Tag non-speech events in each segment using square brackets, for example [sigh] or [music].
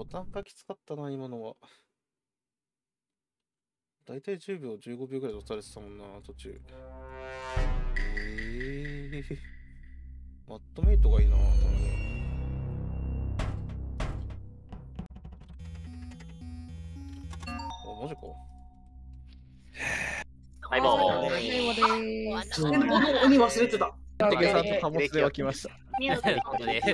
ボタンがきつかったな、今のは。だいたい10秒、15秒ぐらいで押されてたもんな、途中。ええー。マットメイトがいいな、たまに。あ、マジか。はい、もう。先方の鬼忘れてた。てけさんと貨物では来ました。なるほどです。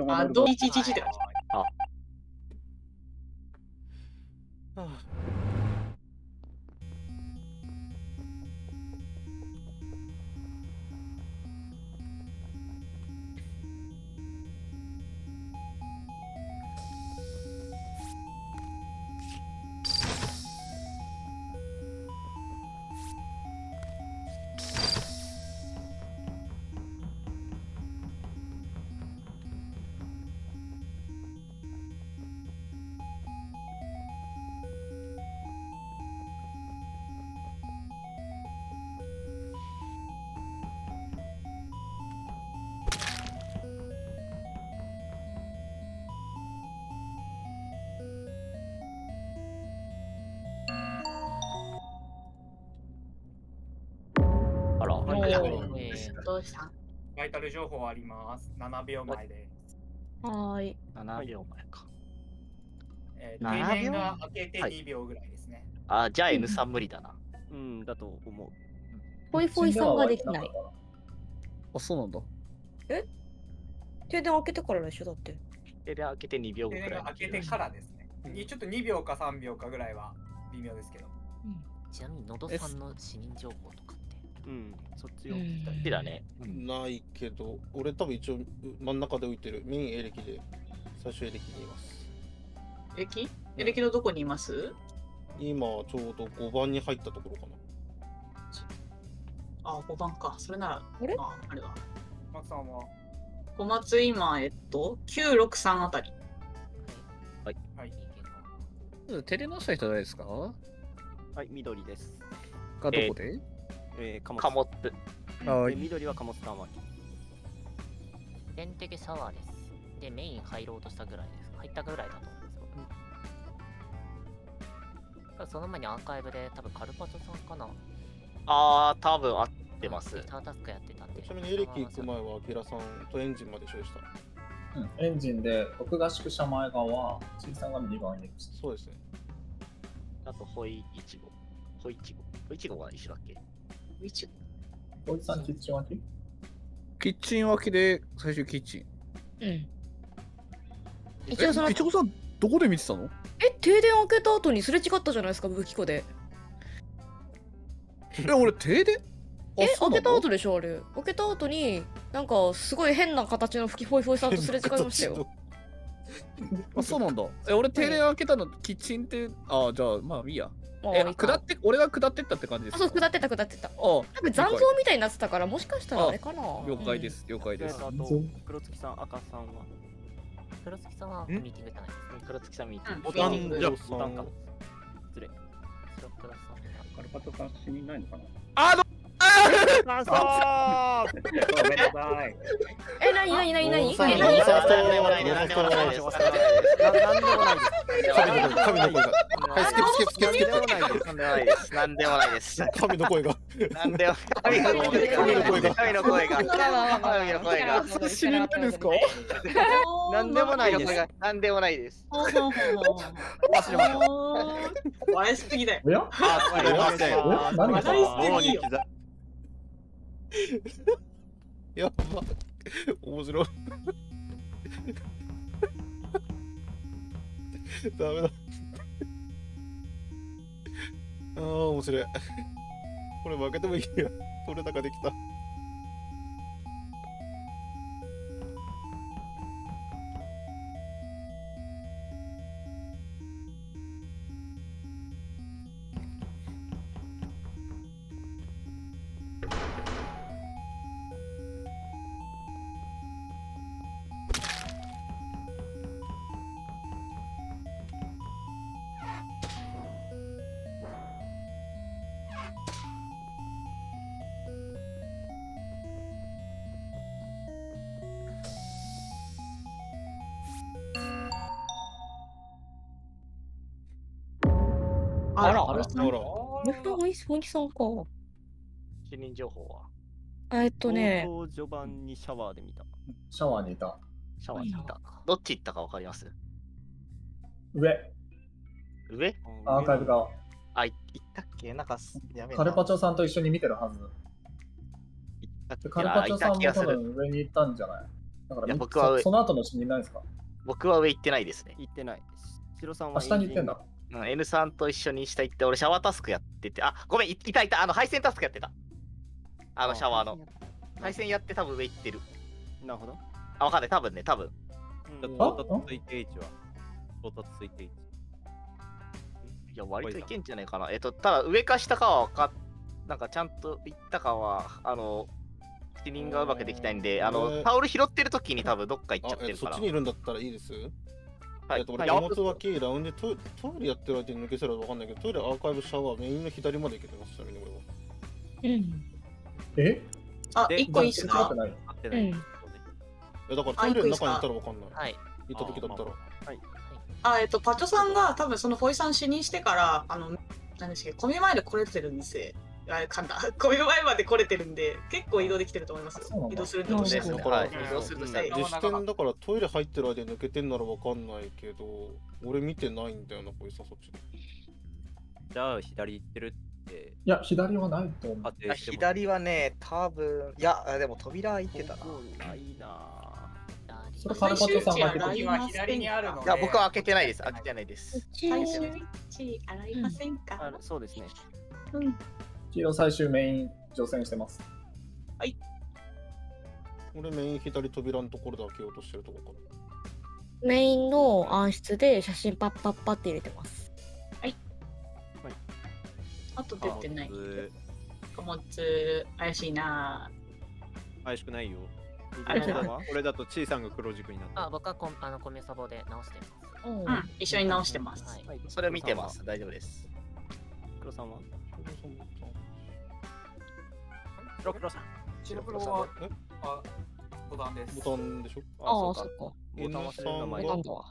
をあ、守る。ど、う ?111 って感じ。どうした？バイタル情報あります。7秒前で。はーい。7秒前か。えー、7停電秒が明けてはい2秒ぐらいですね。あ、じゃあ N さん無理だな。うん、だと思う。フォイフォイさんができない。あ、そうなんだ。停電開けてからでしょだって。で、開けて2秒後停電くらいが明けてからですね。にちょっと2秒か3秒かぐらいは微妙ですけど。ちなみに、のどさんの死人情報とか。うん、そっちをうん聞きたい。でだね。ないけど、俺多分一応う真ん中で浮いてる。メインエレキで、最初エレキにいます。エレキ？エレキのどこにいます？今ちょうど5番に入ったところかな。あ、5番か。それなら、あれ？まあ、あれだ。マクさんは、小松今、えっと、963あたり。はい。テレ直した人誰ですか？はい、緑です。がどこで、えー、貨物。貨物。ではい。緑は貨物玉巻。電的シャワーです。で、メイン入ろうとしたぐらいです。入ったぐらいだと思うんですよ。ただその前にアーカイブで多分カルパチョさんかな。あー、多分合ってます。タータスクやってたんで。ちなみにエレキ行く前はゲラさんとエンジンまで一緒でした。うん、エンジンで、僕が宿舎前側、ちいさんが右側にいました。そうですね。あと、ホイイチゴ。ホイイチゴ。ホイイチゴが一緒だっけ？一おじさん、キッチン脇？キッチン脇で最終キッチン。うん。え、一応そのいちごさん、どこで見てたの？え、停電開けた後にすれ違ったじゃないですか、武器庫で。え、俺停電？え、開けた後でしょあれ。開けた後に、なんかすごい変な形の吹きフォイフォイさんとすれ違いましたよ。あ、そうなんだ。え、俺停電開けたの、キッチンって、あ、じゃあ、まあいいや。え、下って、俺が下ってったって感じですそう、下ってた、下ってた。あ、多分残像みたいになってたから、もしかしたらあれかな。了解です、了解です。黒月さん、赤さんは？黒月さんはミーティングじゃないです。黒月さん見てうんボタンうんじゃあボタンか。失礼。白黒さんが。カルパトさん死にないのかな？あの、あそうごめんなさい。え、なになになに？なにえ、なに？ノーサーなんでもないです。なんでもないです。なんでもないです。神の声、神の声が。はい、スキップスキップスキップスキップ。なんでもないです。なんでもないです。神の声が。なんでも神の声が。神の声が。神の声が。神の声が。死人なんですかなんでもないです。なんでもないです。忘れました。笑いすぎだよ。おやあ、すみません。お何か笑いすぎよ。[laughs] やば。面白い。[laughs] ダメだ。[laughs] ああ、面白い。これ負けてもいいや。取れ高できた。あら、あらさん本当本気本気さんか。主任情報は？あえっとね、序盤にシャワーで見た。シャワーにいた。シャワーに行った。どっち行ったかわかります？上、上？アーカイブ側。あ、い行ったっけ？なんかす、やめなカルパチョさんと一緒に見てるはず。カルパチョさん。も多分上に行ったんじゃない？だから僕は上そその後の死人ないですか？僕は上行ってないですね。行ってない。シロさんあ、は下に行ってんだ。うん N さんと一緒に下行って、俺シャワータスクやってて、あ、ごめん、いいたいた、あの配線タスクやってた。あのシャワーの。配線やって多分上行ってる。なるほど。あ、わかんない、多分ね、多分。うんあ到達推定位置は到達推定位置。いや、割といけんじゃないかな。えっと、ただ上か下かはわかっ、なんかちゃんと行ったかは、あの、死人がうまくできないんで、あえの、ータオル拾ってる時に多分どっか行っちゃっってるから。ちにいるんだったらいいです。はいえっと、俺、はい荷物脇、ラウンジトイレ、トイレやってる間に抜けせらわかんないけど、トイレ、アーカイブ、シャワー、メインの左まで行けてます、ちなみに俺は。うん。え？あ、で一個いいっすか？ない。合ってない。うんえ、だからトイレの中にいたらわかんない。はい。行った時だったら。あ、えっと、パチョさんが多分そのホイさん主任してから、あの、何でしたっけ、コミ前で来れてるんですよ。あれ、噛んだ。[laughs] コミ前まで来れてるんで、結構移動できてると思いますよ。そうなんだ移動するとしてうんだからはい、移動するとしたらはい実だからトイレ入ってる間に抜けてんならわかんないけど、俺見てないんだよな、こいつはそっちで。じゃあ左行ってるっていや、左はないと思う。左はね、多分いや、あでも扉開いてたな。ないなそれカルパチョさんが開けてる。今左にあるので。や、僕は開けてないです。開けてないです。最終位置洗いませんか、あそうですね。うん、黄色最終メイン乗船してます。俺メイン左扉のところで開けようとしてるとこかメインの暗室で写真パッパッパって入れてます。あと出てない。ず貨物、怪しいな怪しくないよ。あれは俺だとちいさんが黒軸になってあ、僕はこんあのコメサボで直してます。うんうん、一緒に直してます。はい。はいそれを見てま。す。大丈夫です。黒さんは？黒黒さん。白黒は、あ、ボタンです。ボタンでしょ？ああ、そっか。ボタン忘れる名前ボタンだわ。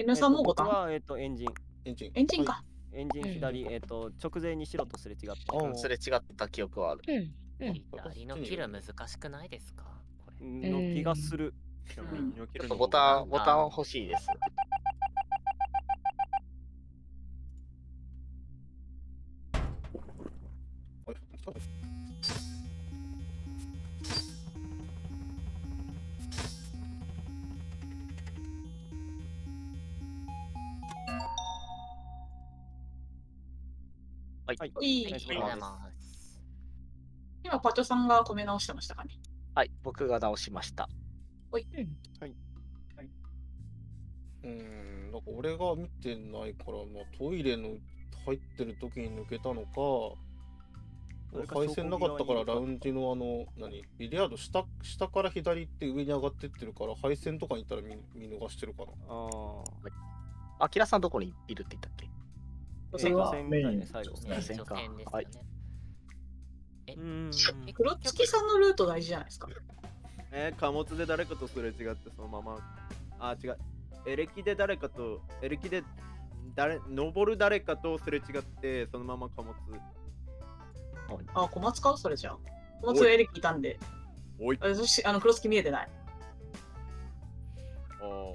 N さんもボタン、僕は、えっと、エンジン。エンジン。エンジンか。エンジン左、えっと、直前に白とすれ違って。あうんすれ違った記憶はある。うん。うん。左のキル難しくないですかこれ。の気がする。ちょちょっとボタン、ボタン欲しいです。はい。はい。いありがとうございまます。今、パチョさんが止め直してましたかね？はい、僕が直しました。うん、なんか俺が見てないから、まあ、トイレの入ってる時に抜けたのか、それか配線なかったからラウンジのあの、何、ビリヤード下下から左行って上に上がってってるから、配線とかにいたら見見逃してるかな。ああきらさんどこにいるって言ったっけ？それはメイン最後ですね。ね女はい。え黒月さんのルート大事じゃないですか。えー貨物で誰かとすれ違ってそのままあ違うエレキで誰かとエレキで誰登る誰かとすれ違ってそのまま貨物あ、小松かそれじゃあ。小松エレキいたんで。おい私、あの、黒月見えてない。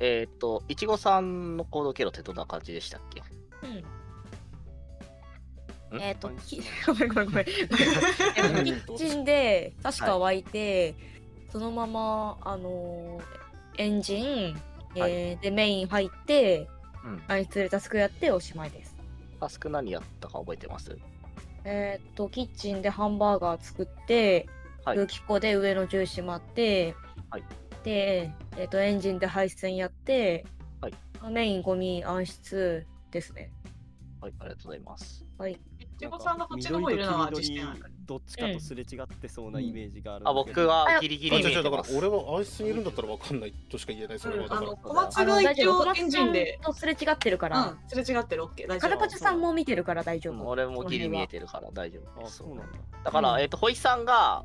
えっ、と、いちごさんの行動経路ってどんな感じでしたっけ？うん。ん？えっと、あき [laughs] ごめんごめんごめん。[laughs] えっとキッチンで確か湧いて、そのまま、あのーエンジン、えーで、メイン入って、うん。暗室でタスクやっておしまいです。タスク何やったか覚えてます？えーっと、キッチンでハンバーガー作って、はい空気庫で上の重閉まって、はいで、えーっと、エンジンで配線やって、はいメインゴミ暗室ですね。はい、ありがとうございます。はい。いちごさんがこっちの方いるのはどっちかとすれ違ってそうなイメージがあるんあ。僕はギリギあ、リ見違う違う、だから。俺はアイスにいるんだったらわかんないとしか言えない、それは。だからあの、小松が一応エンジンで、とすれ違ってるから、うん、すれ違ってる OK。大丈夫。カルパチョさんも見てるから大丈夫。うん俺もギリ見える。てるから大丈夫あ。そうなんだ。だから、うんえっ、と、ホイさんが、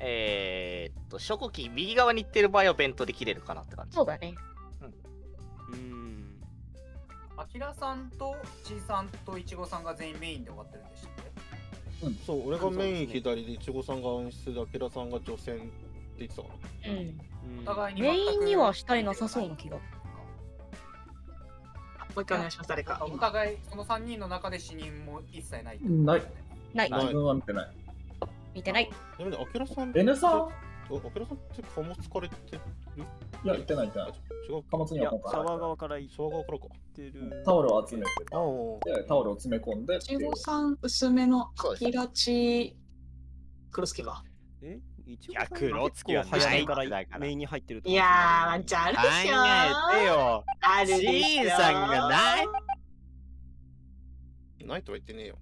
えーっと、初呼機右側に行ってる場合は弁当で切れるかなって感じ。そうだね。あキラさんとちいさんといちごさんが全員メインで終わってるんでしたっけ？そう俺がメイン左でいちごさんが暗室であきらさんが女性って言ってたかなうん。お互いにメインにはしたいなさそうな気が。もう一回お願いします、誰か。お互いその3人の中で死人も一切ないってことない。ない。ない自分は見てない。見てない。でもねあきらさん N さん？ああきらさんって貨物疲れてる？いや、行ってない行ってない。貨物には今回ワー側から行ってる。タオルを集めて。タオルを詰め込んで。いちごさん薄めのアキラチ黒助か。え？一応いや黒月はない。らメインに入ってるといやー、ワンチャンあるでしょ。考えてよ。あるでしょ。シンさんがない。ないとは言ってねえよ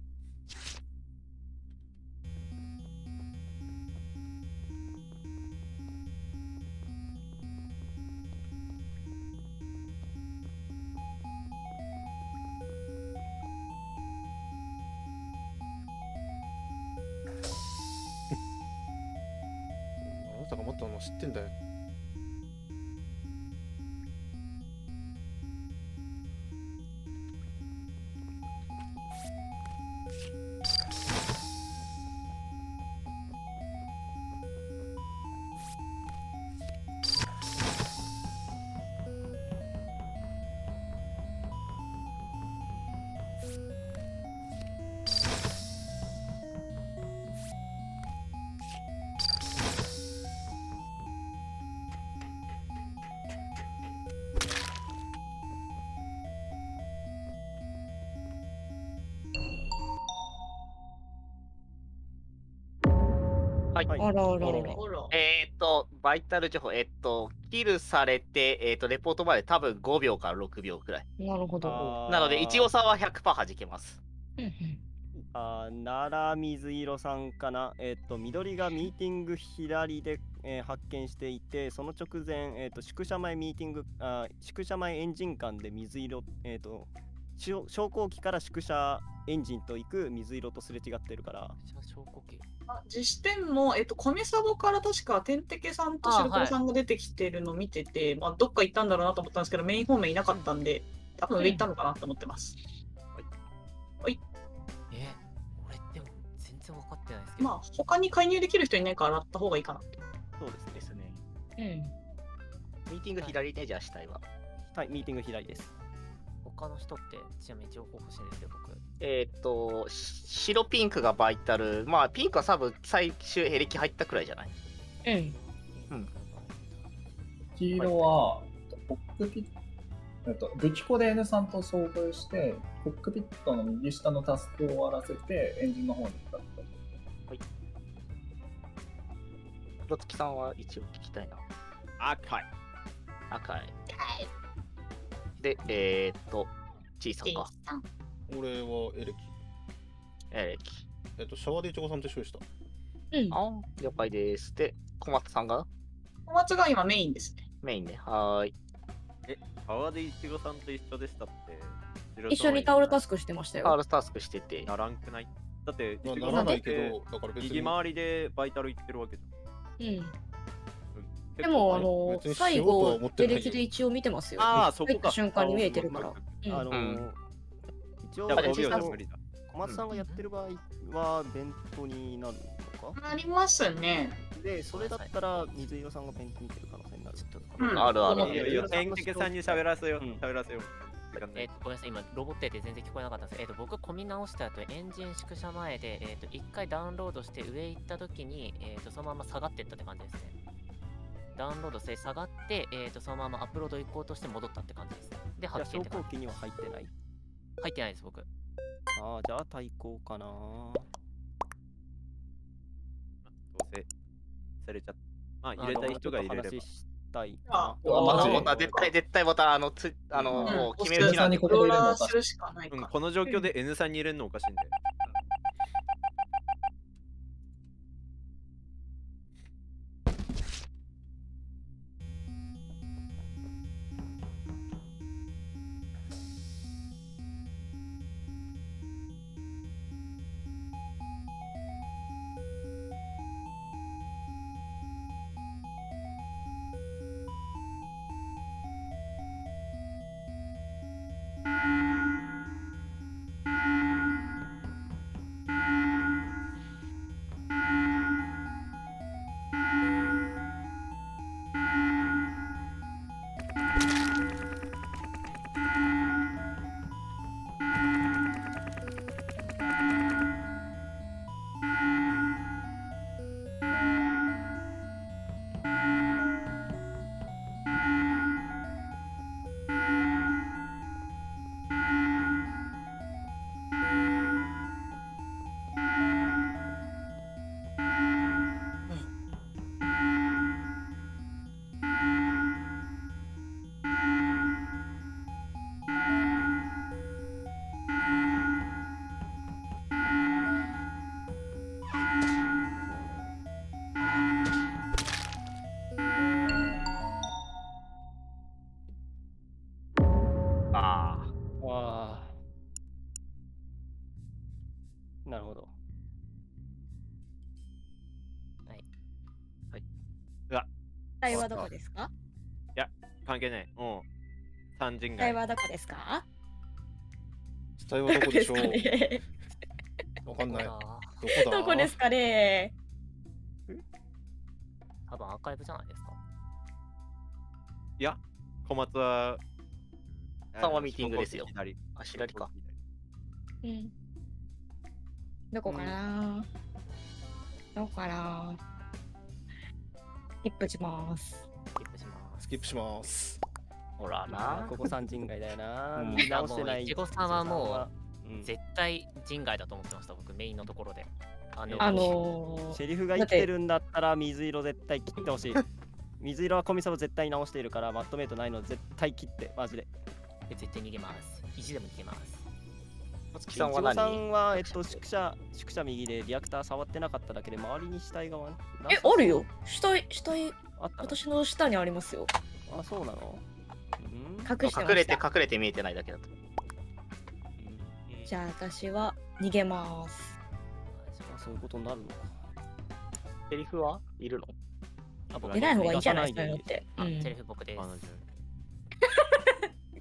なたが持ったの知ってんだよ。はい。あらあらあら。えーっと、バイタル情報、えっと、キルされて、えーっと、レポートまで多分5秒から6秒くらい。なるほど。なので、いちごさんは100%弾けます。あー奈良水色さんかな、えっと緑がミーティング左で、えー発見していてその直前、えっと宿舎前ミーティングあー宿舎前エンジン間で水色、えっと昇昇降機から宿舎エンジンと行く水色とすれ違ってるから証拠機あ実施点も、えっと、コミサボから確か、てんてけさんとシルコロさんが出てきてるのを見てて、まあ、どっか行ったんだろうなと思ったんですけど、メイン方面いなかったんで、多分上行ったのかなと思ってます。え俺でも全然分かってないですけど、まあ、他に介入できる人いないから洗った方がいいかなと。そうですねですね。うん。ミーティング左ね、じゃあ死体は。はいミーティング左です他の人ってちなみに情報欲しいんですけど僕えーっと、し白ピンクがバイタル。まあ、ピンクは多分最終エレキ入ったくらいじゃない？うん。黄色は、コックピット、えっと、武器庫で N さんと遭遇して、コックピットの右下のタスクを終わらせて、エンジンの方に向かった。黒月さんは一応聞きたいな。赤い赤い。で、えーっと、ちいさんか。俺はエレキエレキ。えっとシャワーでいちごさんと一緒でしたうん。あ了解です。で、小松さんが？小松が今メインですね。メインね。はーい。川でいちごさんと一緒でしたって一緒にタオルタススクしてましたハーよ。ルタスクしてて。ならんくない？だって、まあならないけてどだから別に右回りでバイタル行ってるわけじうん。ゃん。でも、あの最後思っ、てエないよレキで一応見てますよ。ああ、そこか。瞬間に見えてるから。うんあの一応じゃあ5あじゃあ秒じゃ無理だ。小松さんがやってる場合は弁当になるのか？ありますね。でそれだったら水色さんが弁当に出る可能性になるちょっとうんあるある。天敵さんに喋らせよう。うん喋らせよう。えっと、ごめんなさい、今、ロボットやって全然聞こえなかったんですけど、えっと、僕、込み直した後、エンジン宿舎前で、えっと、一回ダウンロードして上行った時に、えっと、そのまま下がってったって感じですね。ダウンロードして下がって、えっと、そのままアップロード行こうとして戻ったって感じです。で、じゃあ昇発見って感じ。降機には入ってない？入ってないです、僕。ああじゃあ対抗かなどうせされちゃった。まあ、入れたい人が入れればたいあかなマジあの、また絶対、絶対また、あの、つあの、うんもう決めるのかローラーするしかなん、か。この状況で N さんに入れるのおかしいんだよ。体はどこですか？いや、関係ない。うん。三人体街。はどこですか？死体はどこでしょう？わかんない。どあこだ？どこですかね？多分アーカイブじゃないですか。いや、小松は。さんはミーティングですよ左。あ、左か。うん。どこかな、どこかな？スキップします。スキップします。スキップします。ほらなここ三人街だよな。うん見直してない。いちごさんはもう絶対人外だと思ってました、僕メインのところで。ああのー、シェリフが生きてるんだったら水色絶対切ってほしい。[laughs] 水色はコミサボ絶対直しているからマットメイトないの絶対切ってマジで。え絶対逃げます。意地でも逃げます。松木さんはイチゴさ何んは、えっと、宿舎、宿舎右でリアクター触ってなかっただけで、周りに死体が。え、あるよ。死体、死体、あったの？私の下にありますよ。あ、そうなの？うん隠してました隠れて隠れて見えてないだけだと。じゃあ私は逃げます。あそういうことになるのか。セリフはいるの？出ない方がいいんじゃない？でそういうのって。セリフ僕です。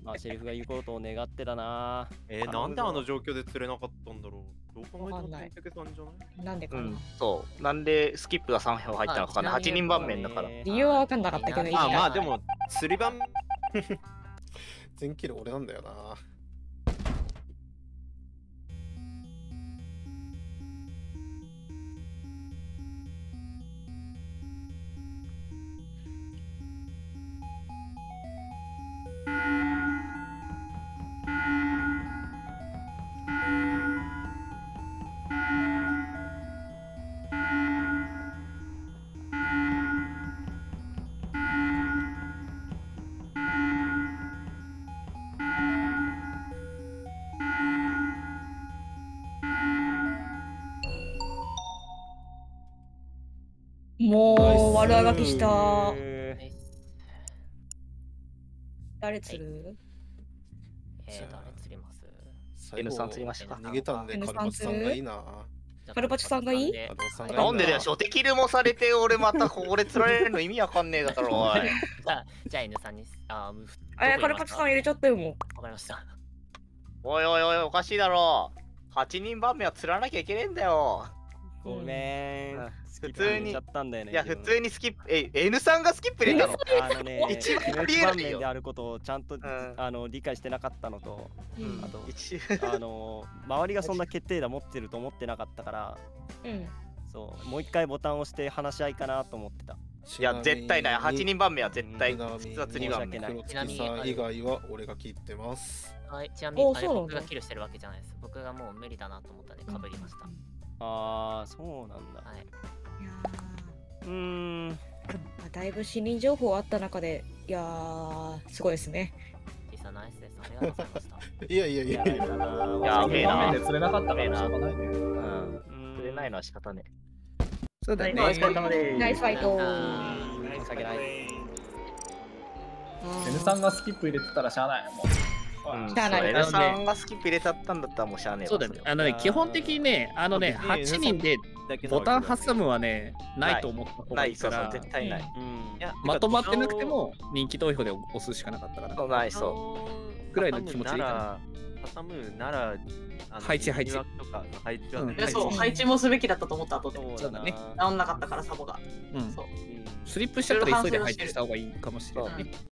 まあ、シェリフが言うことを願ってだな。えー、なんであの状況で釣れなかったんだろうどう考えてもんない天敵さんじゃない？なんでかな、うん、そう。なんでスキップが3票入ったのかわかんない。8人盤面だから。理由は分かんなかったけど、いいあ、かまあでも、釣り番。[laughs] 全キル俺なんだよな。もう悪あがきした。え誰釣る？えー、誰釣ります？最 N 後さん釣りましたか？逃げたんで、カルパチさんがいいな。カルパチさんがいい？カルパチさんがいいななんでだよ、初手キルもされて、俺またこれ釣られるの意味わかんねえだろ、おい。[laughs] じゃあ、じゃあ N さんに。あ、むえ、カルパチさん入れちゃったよ、もう。わかりました。おいおいおい、おかしいだろ。8人盤面は釣らなきゃいけねえんだよ。ごめん。普通にちゃったんだよね。いや、普通にスキップ、え、N さんがスキップ入れたの？あのね、一番あり気えなで。あることをちゃんと、あの理解してなかったのと、うんあと一あの周りがそんな決定打持ってると思ってなかったから、うん。そうもう一回ボタンを押して話し合いかなと思ってた。いや、絶対ない。8人盤面は絶対、ちなみに普通は釣り盤面。黒月さん以外は俺が切ってます。はい、ちなみに僕がキルしてるわけじゃないです。僕がもう無理だなと思ったんでかぶりました。ああ、そうなんだ。はい。うーん。まあだいぶ死人情報あった中で、いやー、すごいですね。小さなナイスです。ありがとうございました。いやいやいやいや。やべえな。で釣れなかったからしょうがないね。うん。釣れないのは仕方ね。そうだね。お疲れ様ですナイスファイト申し訳ない。N さんがスキップ入れてたらしゃあない。もう。うん、しゃあないそう N さんがスキップ入れちゃったんだったらもうしゃあねえわそうだね。あのね、基本的にね、あのね、別に8人でボタン挟むはね、ないないと思った方がないい、そうそういから、、絶対ない。うん。いやまとまってなくても人気投票で押すしかなかったから。そうない、そう。ぐらいの気持ちでいいかな挟むなら、配置配置とか配置はうんそう、配置もすべきだったと思った後で。そうだね。治んなかったから、サボが。うんそう。スリップしちゃったら急いで配置した方がいいかもしれないね。